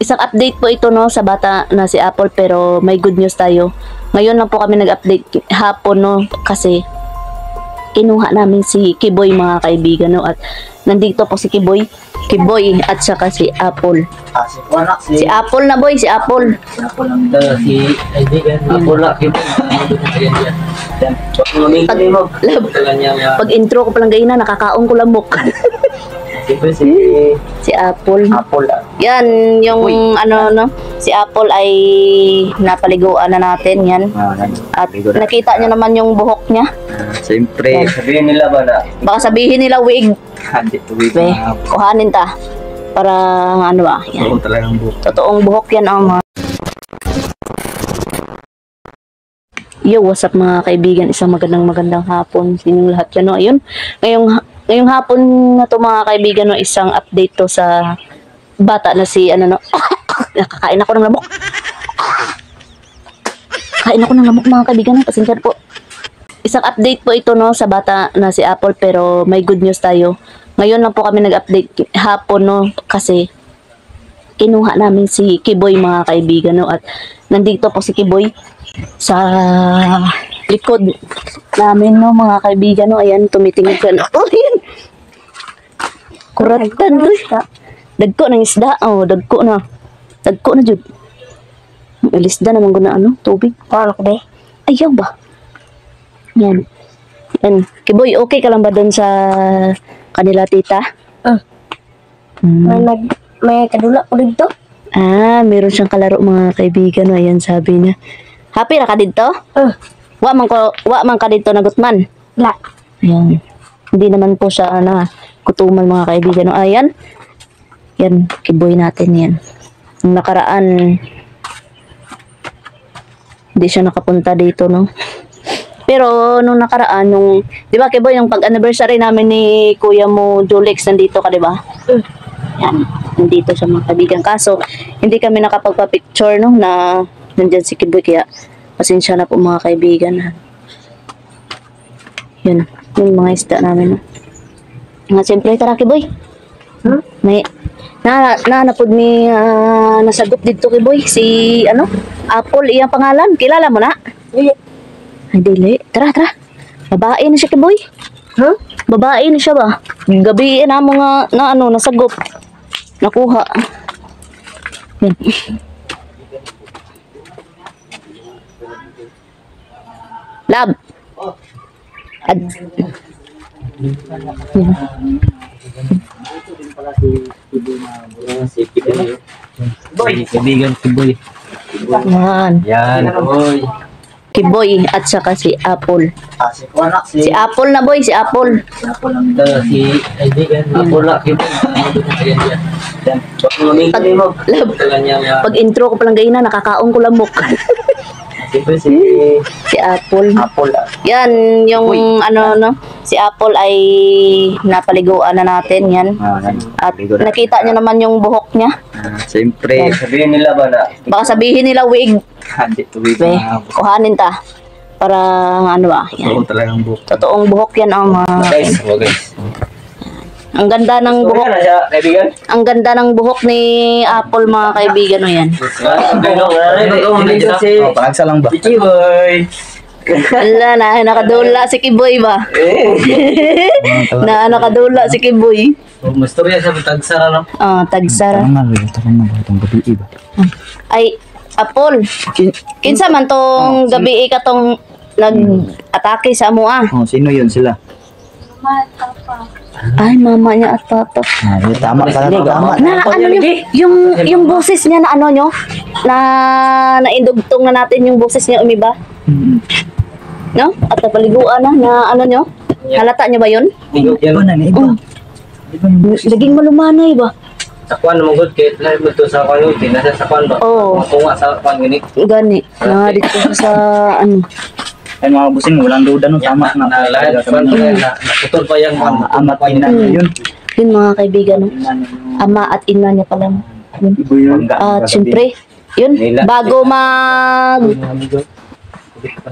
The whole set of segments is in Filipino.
Isang update po ito no sa bata na si Apple pero may good news tayo. Ngayon lang po kami nag-update hapon no kasi kinuha namin si Kiboy mga kaibigan no at nandito po si Kiboy, Kiboy at saka si Apple. Ah, si Wala, si... Si Apple na boy, si Apple. Si Apple lang. Si kaibigan, ako lang. Pag Pag, intro ko palang gayna, nakakaon ko lamok. Siyempre si si Apple. Apple ah. Yan, yung ano no, si Apple ay napaliguan na natin yan. Ah. At na. nakita niyo naman yung buhok niya. Ah, Siyempre, sabihin nila ba na Baka sabihin nila wig. hindi tuwid Be, kuhanin ta. Para ano ba, yan. Oo talagang buhok. Totoong buhok yan ang mga Yo, what's up mga kaibigan? Isang magandang magandang hapon sa inyong lahat yan. No? Ayun, ngayong, ngayong hapon na to mga kaibigan, no, isang update to sa bata na si, ano no, nakakain ako ng lamok. Kain ako ng lamok mga kaibigan, pasensya po. Isang update po ito no sa bata na si Apple pero may good news tayo. Ngayon lang po kami nag-update hapon no kasi kinuha namin si Kiboy mga kaibigan no at nandito po si Kiboy sa likod namin no mga kaibigan no ayan tumitingin siya no oh yan kuratan to dagko ng isda oh dagko na dagko na jud Alisda naman ko na ano tubig para ko be ayaw ba yan yan Kiboy okay ka lang ba doon sa kanila tita Ah. Hmm. May nag may kadula ko dito. Ah, meron siyang kalaro mga kaibigan. no? Ayan, sabi niya. Happy na ka dito? Uh, Wa man, ko, wa man ka dito na gutman. la. Ayan. Hindi naman po siya na kutuman mga kaibigan. no? Ayan. Yan, kiboy natin yan. Nung nakaraan, hindi siya nakapunta dito, no? Pero nung nakaraan, nung, di ba kiboy, yung pag-anniversary namin ni kuya mo, Julix, nandito ka, di ba? Yan, nandito siya mga kaibigan. Kaso, hindi kami nakapagpa-picture, no, na nandyan si Kiboy, kaya pasensya na po mga kaibigan. ha. Yun, yung mga isda namin. Nga, siyempre, tara, Kiboy. Hmm? May, na, na, napod ni, ah, nasagot dito, Kiboy, si, ano, Apple, iyang pangalan. Kilala mo na? Dili. Ay, dili. Tara, tara. Babae na siya, Kiboy. Huh? Babae na siya ba? Gabi na mga na ano nasagop. Nakuha. Yan. Lab. Ad si Kiboy. Boy! Kaibigan, Kiboy. yan. Yan, boy. Kiboy at saka si Apple. Ah, si Wala, si... Si Apple na boy, si Apple. Si Apple lang. Ito, si kaibigan, ako lang, Kiboy. Pag lab, pag intro ko palang gayna, nakakaon ko lamok. Siyempre si si Apple. Apple ah. Yan, yung ano no, si Apple ay napaliguan na natin yan. Ah. At Ligo na. nakita nyo naman yung buhok niya. Ah, Siyempre, sabihin nila ba na Baka sabihin nila wig. hindi tuwid Be, na kuhanin ta. Para ano ba, Oo yan. talagang buhok. Totoong buhok yan ang mga... Guys, oh, guys. Ang ganda ng buhok na siya, kaibigan. Ang ganda ng buhok ni Apple mga kaibigan o yan. Oh, palagsa lang ba? Kiboy. Ala na, nakadula si Kiboy ba? na nakadula si Kiboy. Oh, Masturya sa tagsara lang. Ah, tagsara. nga, ito ka na itong gabi ba? Ay, Apple. Kinsa man tong gabi ka tong nag-atake sa amo ah. Oh, sino yun sila? Ay, mama niya at papa. Ah, tama ka na, tama. Na ano yung, yung, yung boses niya na ano nyo? Na naindugtong na natin yung boses niya umiba? No? At napaliguan na, na ano nyo? Halata niyo ba yun? Iba na, iba. Oh. Laging malumanay ba? Sa kwan mo good kay na mo to sa kwan yun, nasa sa kwan ba? Oo. Makunga sa kwan gini. Gani. Na dito sa ano. Ay, mga busing, walang duda no, tama na. Na kwan na naputol pa yang kwan. Amat ina yun. Yun mga kaibigan, no? ama at ina niya pala. Yun. Iba yun. At syempre, yun, bago mag,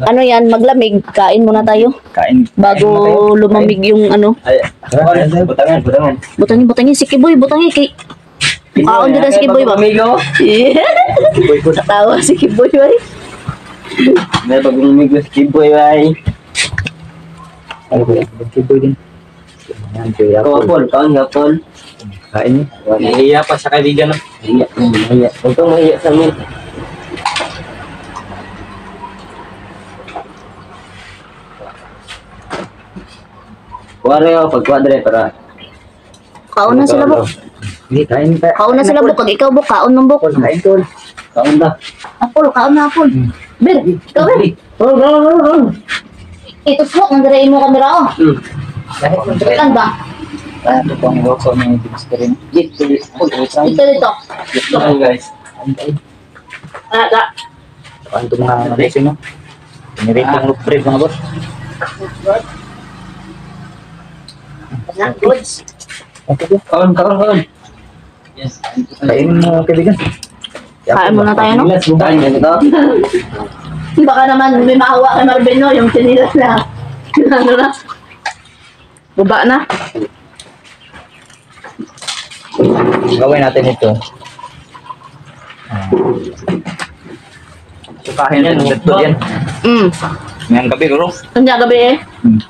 ano yan, maglamig, kain muna tayo. Kain. Bago lumamig yung ano. Ay, butangan, butangan. Butangin, butangin, si Kiboy, butangin, kay... Kaon din si Kiboy ba? Amigo. Kiboy ko. Tawa si Kiboy ba? May pag-umigo si Kiboy ay. Ano ko yan? Kiboy din. Yan, kuya. Kapol, kaon kapol. Kain niyo. Nahiya pa sa kaibigan. Nahiya. Nahiya. Huwag kang mahiya sa amin. Kuwari ako, pag-kuwadre para Kaon na sila buk. Hindi, kain pa. Kaon na sila buk. Pag ikaw buk, kaon ng buk. Kain tol. kaon na. Apol, kaon na apol. Bir, ikaw bir. Ito po, ang darain mo kamera oh. Hmm. Ilan ba? Ah, ito pang work sa mga ka rin. Dito, dito. Ito dito. Dito lang guys. Ah, da. Kain ito mga bossing no. Pinirate ang look bread mga boss. Goods. Okay. Kaon, kaon, kaon. Yes. Kainin mo kaibigan. Kain muna tayo, no? Let's go. Kain ganito. Baka naman may mahawa kay Marvin, no? Yung sinilas na. ano na? Baba na. Gawin natin ito. Ah. Sukahin yan. Ito yan. Mm. Ngayong gabi, bro. Kanya gabi eh. Hmm.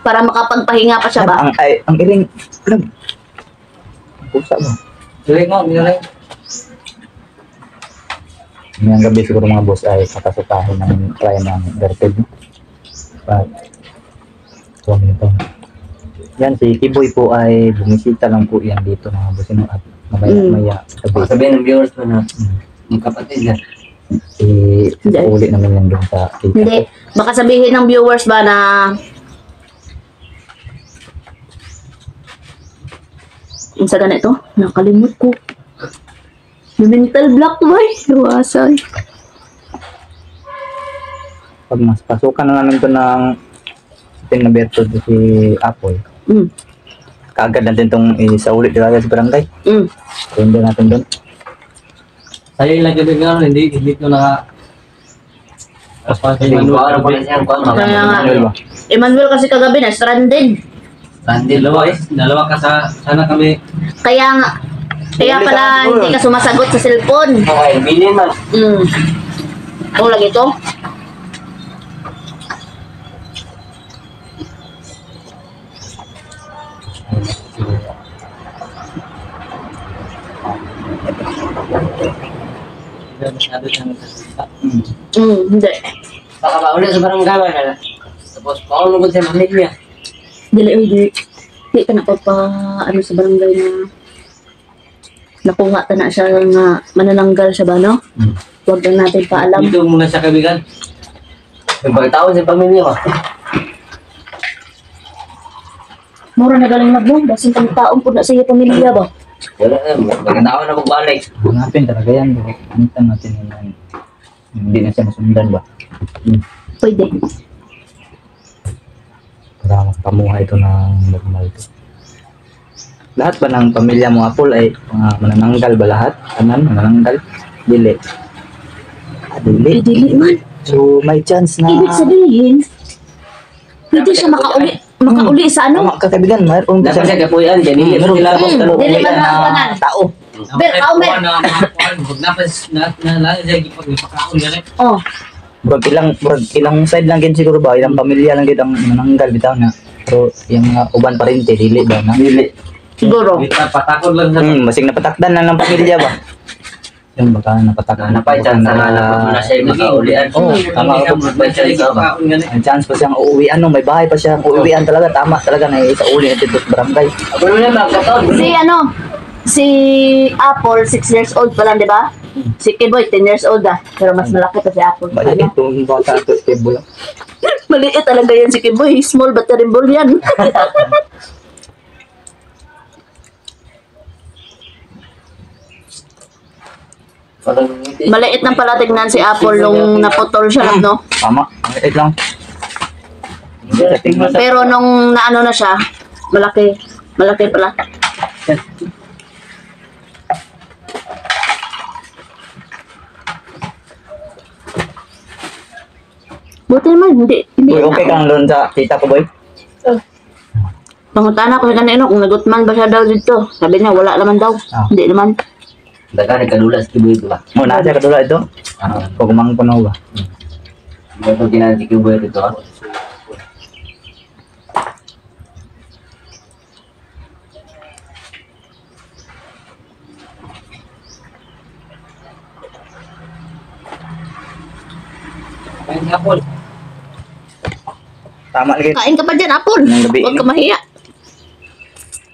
Para makapagpahinga pa siya ba? Ang, ay, ang iring. Pusa mo. Tuloy mo, tuloy. Ngayong gabi siguro mga boss ay kakasukahin ng try ng Garted. But, huwag nito. Yan, si Kiboy po ay bumisita lang po yan dito mga boss. no? At mamaya-maya gabi. Sabihin ng viewers mo na magkapatid na. Si, Hindi. uli naman yan doon sa kita. Hindi. Baka sabihin ng viewers ba na Yung sa ganito, nakalimut ko. Mental block boy. Iwasay. Pag mas pasukan na namin to ng pin na Bertod si Apple, Mm. kaagad natin itong isauli talaga sa barangay. Mm. Render natin doon. Sa'yo ilang gabi nga, hindi, hindi ko na... Tapos kay Manuel, pa siya, Kaya nga. Emmanuel kasi kagabi na stranded. Dalawa eh, dalawa ka sa, sana kami. Kaya nga, kaya pala hindi ka sumasagot sa cellphone. Okay, bilhin man. Mm. Kung lagi to? Masyado siyang nagsasalita. Hmm. Mm, hindi. Baka mauli sa barangay na. Tapos paulugod sa pamilya. Dili, hindi. Hindi ka na pa, ano sa barangay na nakuha ta na siya nga manananggal siya ba, no? Hmm. Huwag lang natin paalam. Dito muna sa kabigan. Yung pagtawag sa pamilya mo. Mura na galing magbong, basin pang taong po na sa iyo pamilya ba? Wala na, magkatawa na magbalik. Hanapin talaga yan. bro. Hanapin natin yun. Hindi na siya masundan ba? Hmm. Pwede. Para makamuha ito ng normal to. Lahat ba ng pamilya mo, Apple, ay mga manananggal ba lahat? Kanan, manananggal? Dili. Ah, dili. Dili man. So, may chance na... Ibig sabihin, pwede siya makauli, makauli sa ano? Tama ka, kaibigan. Mayroon ba Dapat siya? siya kapuyan, dyan hindi Meron sila Hmm, tanong dili man na makakunan. tao. Ber, kaumen. Napas na na na siya gani. Oh, Murag ilang, murag ilang side lang gid siguro ba? Ilang pamilya lang gid ang mananggal bitaw na. Pero yung mga uban pa rin, te, dili ba na? Dili. Siguro. Kita patakod lang sa Hmm, masing napatakdan na ng pamilya ba? Yung baka napatakdan. Napay chance na na na siya makaulian. Oo, tama ka ako. ba siya ipakaon gani. Ang chance pa siyang uuwi, ano, may bahay pa siya. Uuwian talaga, tama talaga na isa uli natin sa barangay. Na lang. Si ano, si Apple, 6 years old pa lang, di ba? Si Kiboy, 10 years old ah. Pero mas malaki pa si Apple. Ano? itong bata ito, stable. Maliit talaga yan si Kiboy. Small but terrible yan. Maliit ng pala tignan si Apple nung naputol siya, no? Tama, wait lang. Pero nung naano na siya, malaki. Malaki pala. Buti naman, hindi. hindi Boy, okay kang doon sa kita ko, boy? Pangutana ko sa kanino kung nagutman ba siya daw dito. Sabi niya, wala naman daw. Ah. Hindi naman. Dagan ni kadula sa kibuy ito ba? Mo na siya kadula ito. Ah, Kung kumang kuno ba. ito kinaan si kibuy ito ah. Kain kapon. Tama lagi. Kain ka pa dyan, Apol. Ng gabi, Huwag ka no? mahiya.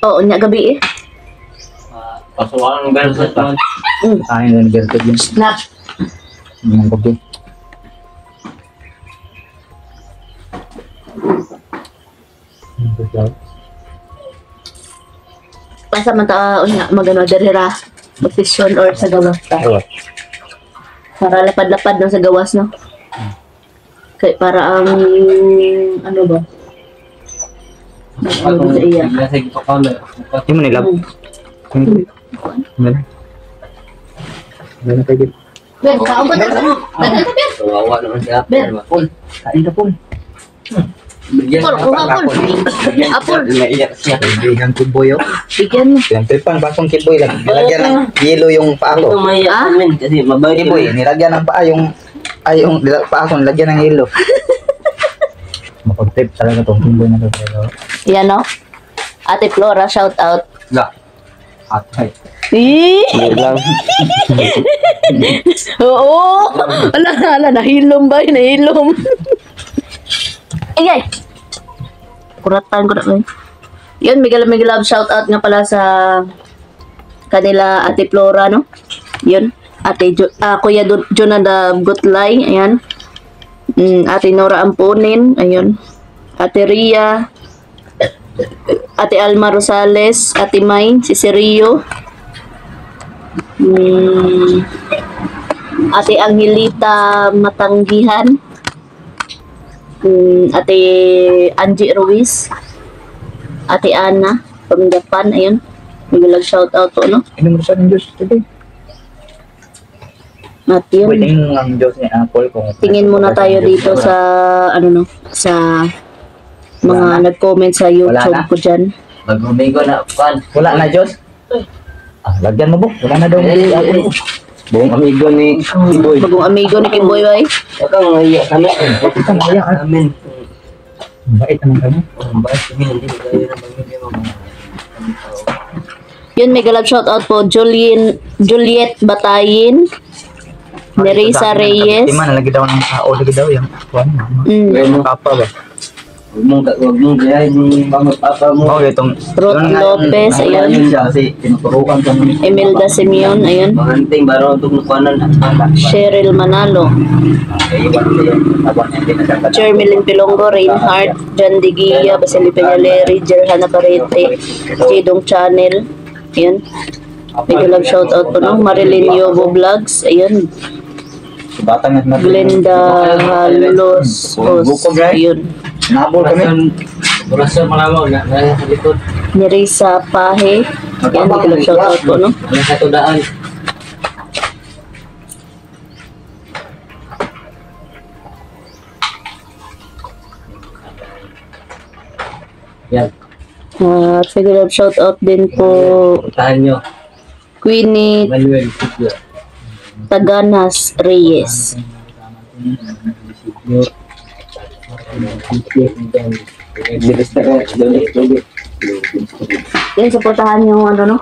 Oo, niya gabi eh. Pasukan ng sa tuwan. Kain ng gertod yun. Snap. Ng gabi. Pasa man ta, unya, magano, derira. Posisyon or sa gawas ta. Para lapad-lapad no sa gawas, no? Kaya para ang, ano ba? Ano ba sa iya? Yung mo nilab. Hmm. Ano? Ano kayo? Ben, kaon ba tayo? Dagan ka, Ben. Kawawa naman si Apple. Ben. ba? Kain ka po. Bigyan kuha, pa. Apol. Apol. Naiyak siya. Kaibigan kiboy oh. Bigyan mo. Yung tripan, basong kiboy lang. Nilagyan ng yelo yung paa Ito ko. may Ah? amin kasi mabait Kiboy, nilagyan ng paa yung ay yung paa ko nilagyan ng yelo. Mapag-trip talaga tong kiboy na to. Yan, no? Ate Flora, shout out. Ga. Atay. Eh! lang. Oo! Ala, ala, nahilom ba? Nahilom. Ingay! Kuratan ko na ba? Yun, Miguel Miguel Love, shout out nga pala sa kanila Ate Flora, no? Yun. Ate jo ah, Kuya Do- Jonadab Gutlay, ayan. Mm, Ate Nora Ampunin, ayun. Ate Ria, Ate Alma Rosales, Ate May, si Serio, mm, Ate Angelita Matanggihan, mm, Ate Angie Ruiz, Ate Ana, from Japan, ayun. Naglag shout out po, no? Ano mo siya ng Diyos today? At yun. Pwede yung ang Diyos ni Apple kung tingin muna tayo dito sa ano no sa mga nag-comment sa YouTube na? ko dyan. Mag-umigo na. Kuan. Wala na Diyos. Ah, lagyan mo po. Wala na daw. Eh, Apple. Buong amigo ni Kiboy. Bagong amigo ni Kimboy Boy. Huwag kang maiyak kami. Huwag kang maiyak, ah. Amin. Bait naman kami. Ang bait kami. Hindi mo tayo na pamilya mo. Yun, may galab shoutout po. Julien, Juliet Batayin. Nerissa Reyes. Tima, nalagi daw ng tao. Lagi daw yung. Mm. Papa ba? Huwag mong, huwag mong gayahin yung mga papa mo. Oo, itong... Ruth Yung nga yun, Lopez, ang- ayan. yun siya kasi tinuturukan kami. Imelda Simeon, ayun. Mga anting baro itong kuanan. Cheryl Manalo. Iwan ko yun. Tabang niya, hindi na siya kadang- Jermilyn Pilongo, Reinhardt, John Digia, Basili Peñaleri, Jerhana Parete, Jidong Channel. Ayun. May galab shoutout po no. Marilyn Yobo Vlogs. Ayun. Batang at. Glenda Halos. Bukog, right? Ayun. Nabol kami. Wala sa mga mo. Na, na, sa likod. Nerissa Pahe. Yan, may galab shoutout po no. Wala sa tudaan. Yan. At may galab shoutout din po Puntahan nyo. Queenie Manuel Kudya. Taganas Reyes. Bilis na ka. Dolik, dolik. Yan, supportahan yung ano no.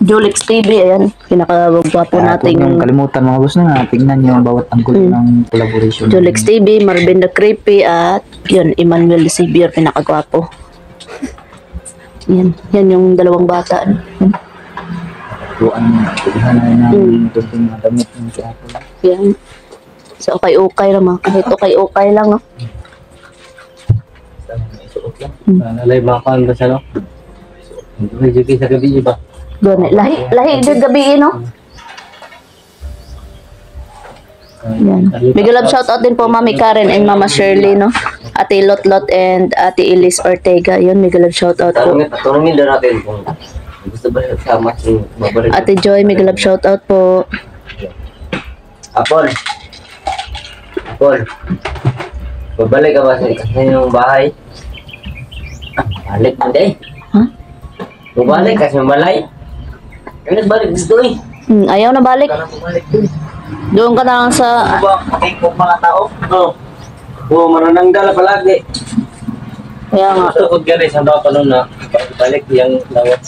Julix TV. Ayan. Pinakagwapo huwag niyong nating kalimutan mga boss na tingnan niyo ang bawat anggol Mm. ng collaboration. Julix TV, Marvin the Creepy, at yun, Emmanuel Xavier, pinakagwapo. Yan, yan yung dalawang bata. Yan. Tuan, pilihan na ng Mm. tusing mga damit ng si Apple. Yan. So, okay-okay naman. Kahit okay-okay lang, no? Basta may suot lang. Nalay kaan ba siya, no? Hindi ko sa gabi iba. Eh. lahi, lahi din gabi, no? Yan. Big love shoutout din po Mami Karen and Mama Shirley, no? Ate Lot Lot and Ate Elise Ortega. Yun, big love shoutout po. Tanungin, din natin kung gusto ba sama yung mabarit. Ate Joy, big love shoutout po. Apol. Apol. Babalik ka ba sa sa inyong bahay? Balik mo din. Ha? Bumalik kasi malay. Kaya nagbalik dito eh. Hmm, ayaw na balik. Bumalik. Doon ka na lang sa... Ano ba, makikog mga tao? Oo. Oo, maranang dala palagi. Kaya nga. Gusto ko gari sa baka nun na balik yung lawat.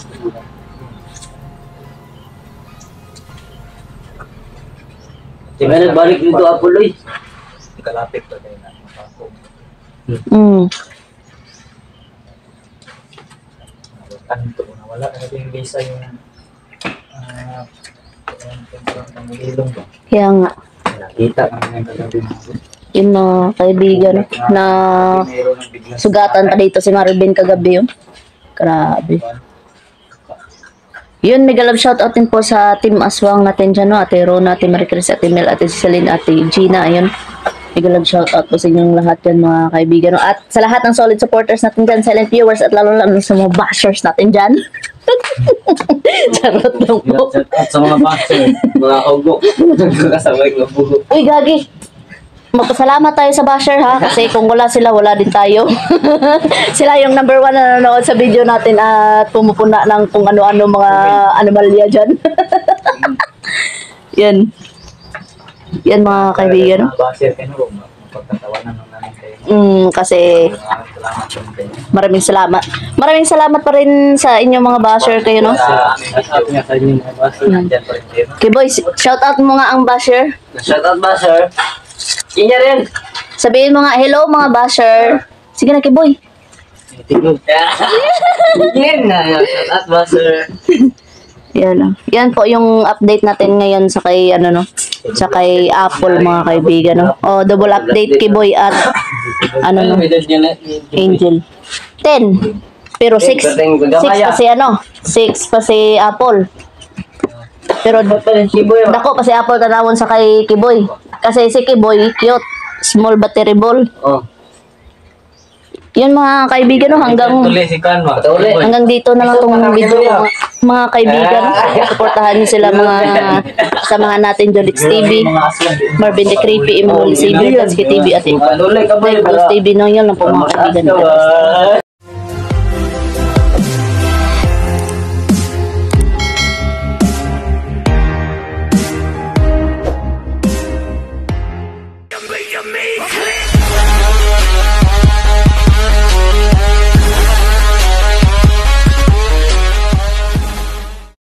Kaya nagbalik dito Apollo eh. Kalapit pa tayo na. Hmm. Tanto na wala na yung visa yung ah, yung ilong ba? Kaya nga. Nakita kami ng kagabi mga boss. Yun na kaibigan na sugatan pa dito si Marvin kagabi yun. Grabe. Yun, mega love shoutout din po sa Team Aswang natin dyan, no? Ate Rona, Ate Maricris, Ate Mel, Ate Celine, Ate Gina, ayun. Mega love shoutout po sa inyong lahat yan, mga kaibigan. No? At sa lahat ng solid supporters natin dyan, silent viewers, at lalo lang sa mga bashers natin dyan. Charot lang po. At sa mga boxer, mga ugo. Kasabay ng bugo. Uy, gagi. Magpasalamat tayo sa basher ha kasi kung wala sila wala din tayo. sila yung number one na nanonood sa video natin at pumupuna ng kung ano-ano mga anomalya dyan. Yan. Yan mga kaibigan. Mm, kasi Maraming salamat maraming salamat. Pa rin sa inyong mga basher kayo no. Kayo. Okay boys, shout out mo nga ang basher. Shout out ba, sir? Inya rin. Sabihin mo nga hello mga basher. Sige na kiboy. Tingog. Yan na. Shout out ba, sir? Yan. Yan po yung update natin ngayon sa kay ano no, sa kay Apple mga kaibigan no. Oh, double update kay Boy at ano no. Angel. 10. Pero 6 6 pa si ano, 6 pa si Apple. Pero dako pa si Apple tanawon sa kay Kiboy. Kasi si Kiboy cute, small but terrible. Oh. Yun mga kaibigan no hanggang Tuloy si Kanwa. hanggang dito na lang tong video mga, mga kaibigan. Suportahan niyo sila mga sa mga natin Jolix TV. Marvin the Creepy, Xavier, Dansky TV at Tuloy ka ba? Tercos TV no yun lang po mga kaibigan. Ah.